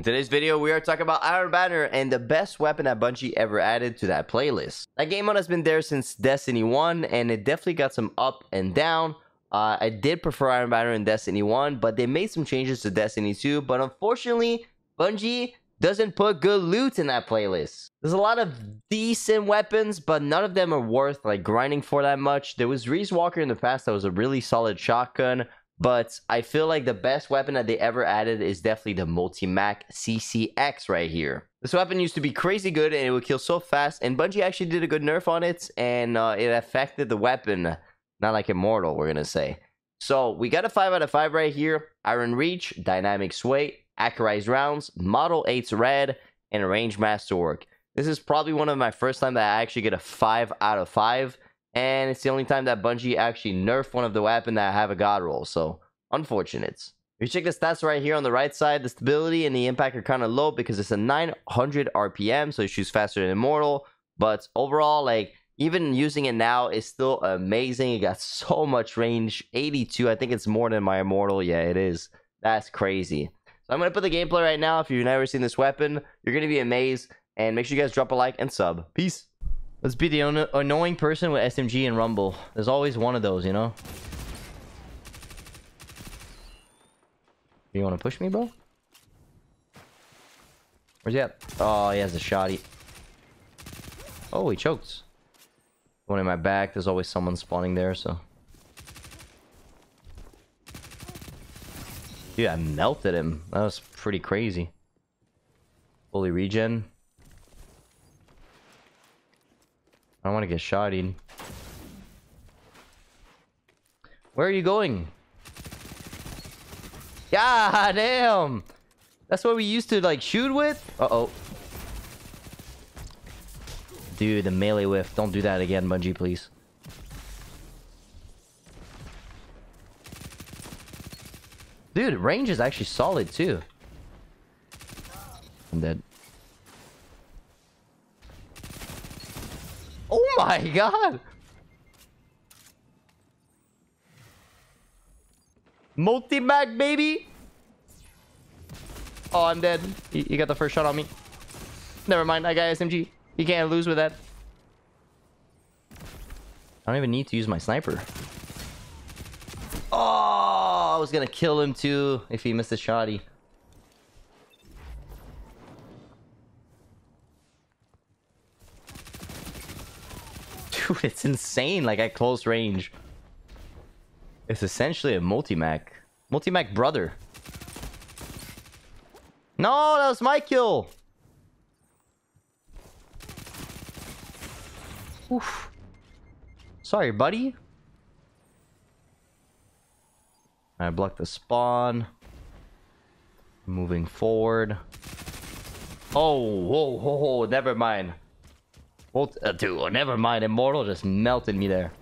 In today's video, we are talking about Iron Banner and the best weapon that Bungie ever added to that playlist. That game mode has been there since Destiny 1, and it definitely got some up and down. Uh, I did prefer Iron Banner in Destiny 1, but they made some changes to Destiny 2. But unfortunately, Bungie doesn't put good loot in that playlist. There's a lot of decent weapons, but none of them are worth like grinding for that much. There was Riiswalker in the past that was a really solid shotgun. But I feel like the best weapon that they ever added is definitely the Multimach CCX right here. This weapon used to be crazy good and it would kill so fast. And Bungie actually did a good nerf on it and uh, it affected the weapon. Not like Immortal, we're to say. So we got a 5 out of 5 right here. Iron Reach, Dynamic Sway, Accurized Rounds, Model 8's Red, and Range Masterwork. This is probably one of my first time that I actually get a 5 out of 5 and it's the only time that Bungie actually nerfed one of the weapon that have a god roll, so unfortunate. If you check the stats right here on the right side, the stability and the impact are kind of low because it's a 900 RPM, so it shoots faster than Immortal, but overall, like, even using it now is still amazing. It got so much range, 82, I think it's more than my Immortal, yeah, it is. That's crazy. So I'm going to put the gameplay right now. If you've never seen this weapon, you're going to be amazed, and make sure you guys drop a like and sub. Peace. Let's be the annoying person with SMG and Rumble. There's always one of those, you know? You want to push me, bro? Where's he at? Oh, he has the shotty. Oh, he choked. One in my back. There's always someone spawning there, so... Dude, I melted him. That was pretty crazy. Fully regen. I want to get shotted. Where are you going? God damn! That's what we used to like shoot with? Uh-oh. Dude, the melee whiff. Don't do that again, Bungie, please. Dude, range is actually solid too. I'm dead. Oh my god! Multimach, baby! Oh, I'm dead. You, got the first shot on me. Never mind, I got SMG. You can't lose with that. I don't even need to use my sniper. Oh, I was gonna kill him too if he missed a shotty. Dude, it's insane, like at close range. It's essentially a Multimach. Multimach brother. No, that was my kill. Oof. Sorry, buddy. I blocked the spawn. Moving forward. Oh, whoa, whoa, whoa, never mind. Well, uh, dude, never mind. Immortal just melted me there.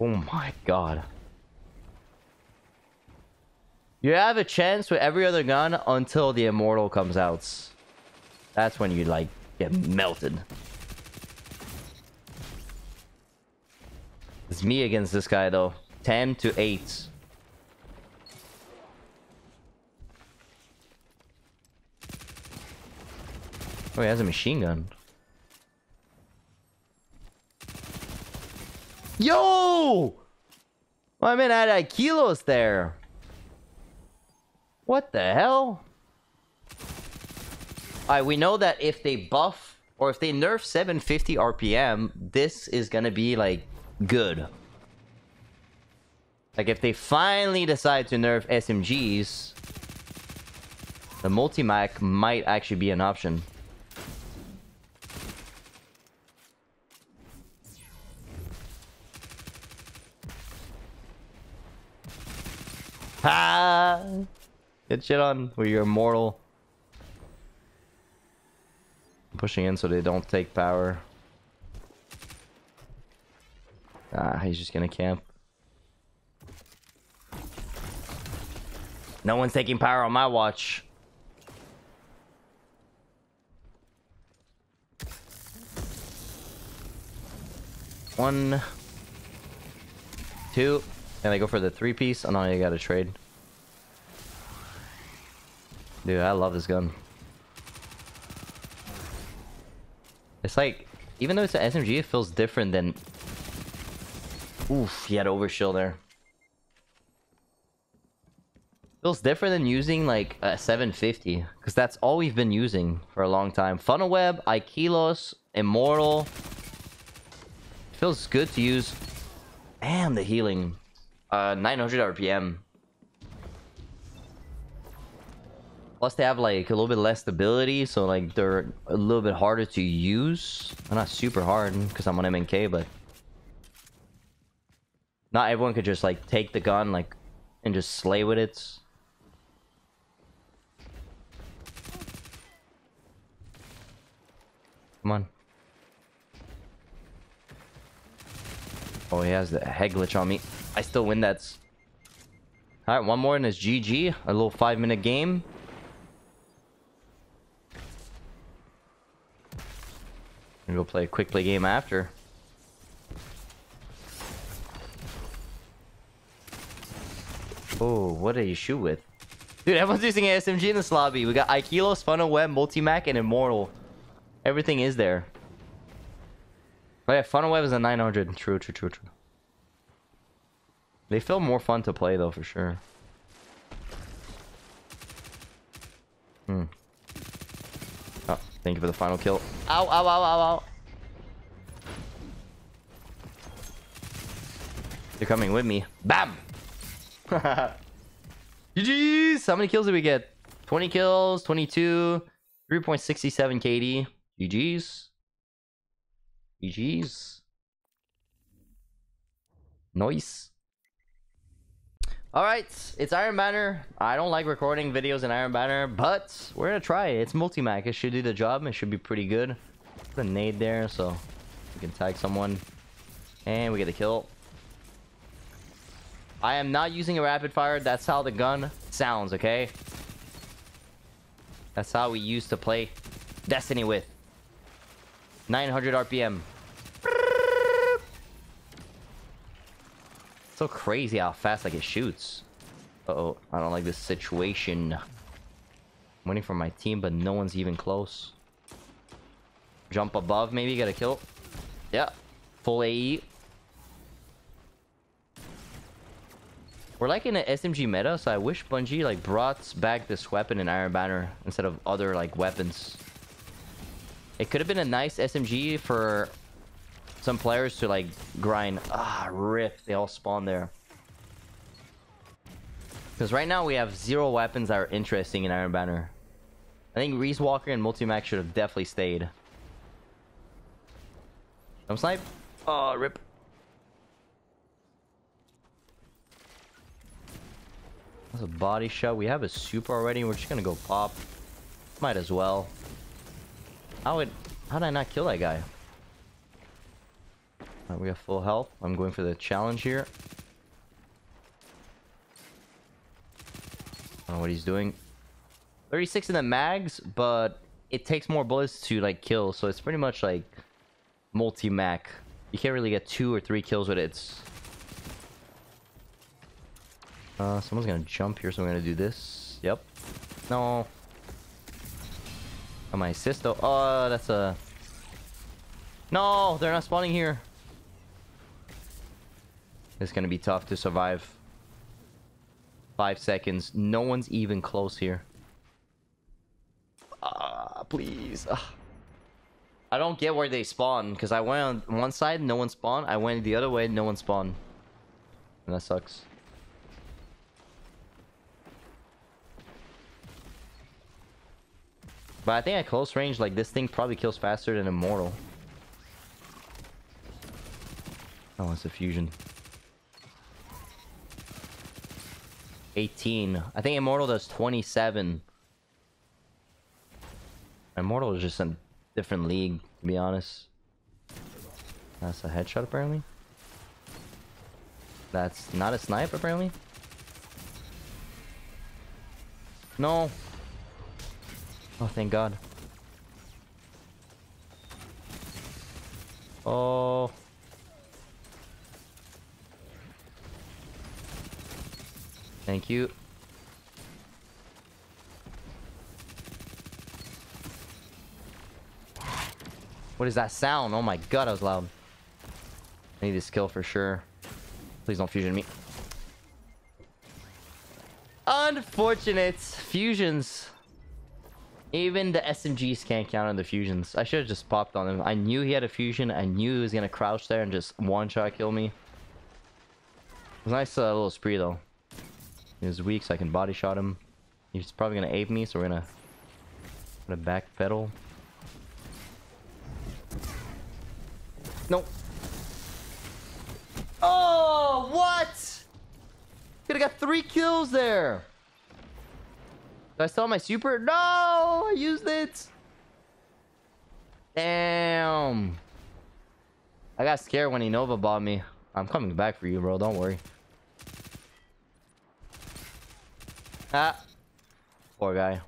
Oh my god. You have a chance with every other gun until the Immortal comes out. That's when you, like, get melted. It's me against this guy, though. 10 to 8. Oh, he has a machine gun. Yo! My man had kilos there. What the hell? Alright, we know that if they buff or if they nerf 750 RPM, this is gonna be like good. Like if they finally decide to nerf SMGs, the Multimach might actually be an option. Ha! Get shit on where you're immortal. pushing in so they don't take power. Ah, he's just gonna camp. No one's taking power on my watch. One, two, and I go for the three piece. Oh no, you gotta trade. Dude, I love this gun. It's like, even though it's an SMG, it feels different than... Oof, he had overshield there. Feels different than using like a 750 because that's all we've been using for a long time. Funnel web, Ikelos, Immortal. Feels good to use. Damn, the healing. Uh, 900 RPM. Plus they have like a little bit less stability, so like they're a little bit harder to use. Not super hard because I'm on MNK, but not everyone could just like take the gun like and just slay with it. Come on. Oh, he has the head glitch on me. I still win that. Alright, one more in this GG. A little five minute game. Gonna go play a quick play game after. Oh, what did you shoot with? Dude, everyone's using SMG in this lobby. We got Ikelos, Funnel Web, Multimach, and Immortal. Everything is there. Oh yeah, Funnel Web is a 900. True, true, true, true. They feel more fun to play though, for sure. Hmm. Oh, thank you for the final kill. Ow, ow, ow, ow, ow. They're coming with me. Bam! GG's! How many kills did we get? 20 kills, 22, 3.67 KD. GG's. GG's. Nice. Alright, it's Iron Banner. I don't like recording videos in Iron Banner, but we're gonna try it. It's Multimach. It should do the job. It should be pretty good. Put a nade there so we can tag someone. And we get a kill. I am not using a rapid fire. That's how the gun sounds, okay? That's how we used to play Destiny with. 900 RPM. So crazy how fast like it shoots. Uh oh I don't like this situation. I'm waiting for my team, but no one's even close. Jump above, maybe get a kill. Yeah, full AE. We're like in an SMG meta, so I wish Bungie like brought back this weapon in Iron Banner instead of other like weapons. It could have been a nice SMG for some players to like grind. Ah, rip. They all spawn there. Because right now we have zero weapons that are interesting in Iron Banner. I think Riiswalker and Multimach should have definitely stayed. Some snipe? Oh, rip. That's a body shot. We have a super already. We're just gonna go pop. Might as well. How would how did I not kill that guy? Right, we have full health. I'm going for the challenge here. I don't know what he's doing. 36 in the mags, but it takes more bullets to like kill, so it's pretty much like Multimach. You can't really get two or three kills with it. It's uh, someone's gonna jump here, so I'm gonna do this. Yep. No. Oh, my assist though. Oh, that's a... No, they're not spawning here. It's gonna be tough to survive. Five seconds. No one's even close here. Ah, please. Ugh. I don't get where they spawn, because I went on one side, no one spawned. I went the other way, no one spawned. And that sucks. But I think at close range, like, this thing probably kills faster than Immortal. Oh, it's a fusion. 18. I think Immortal does 27. Immortal is just a different league, to be honest. That's a headshot, apparently. That's not a snipe, apparently. No. Oh, thank God. Oh. Thank you. What is that sound? Oh my god, that was loud. I need this kill for sure. Please don't fusion me. Unfortunate fusions. Even the SMGs can't counter the fusions. I should have just popped on him. I knew he had a fusion. I knew he was going to crouch there and just one-shot kill me. It was nice uh, little spree, though. He was weak, so I can body shot him. He's probably going to ape me, so we're going to... Gonna back pedal. Nope. Oh, what? Could have got three kills there. Did I still have my super? No, I used it. Damn. I got scared when he Nova bought me. I'm coming back for you, bro. Don't worry. Ah. Poor guy.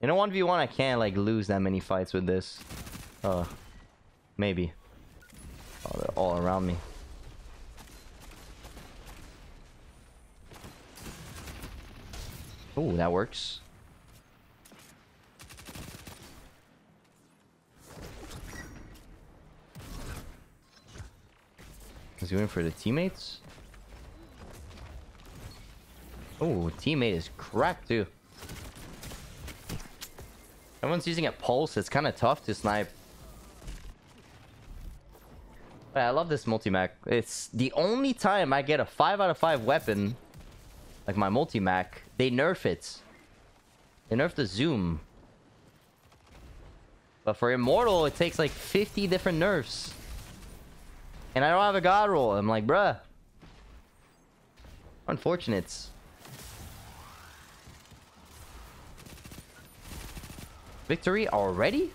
In a 1v1, I can't, like, lose that many fights with this. Uh, maybe. Oh, they're all around me. Oh, that works. He's going for the teammates. Oh, teammate is cracked too. Everyone's using a pulse. It's kind of tough to snipe. But I love this Multimach. It's the only time I get a 5 out of 5 weapon, like my Multimach, they nerf it. They nerf the zoom. But for Immortal, it takes like 50 different nerfs. And I don't have a god roll. I'm like, bruh. Unfortunate. Victory already?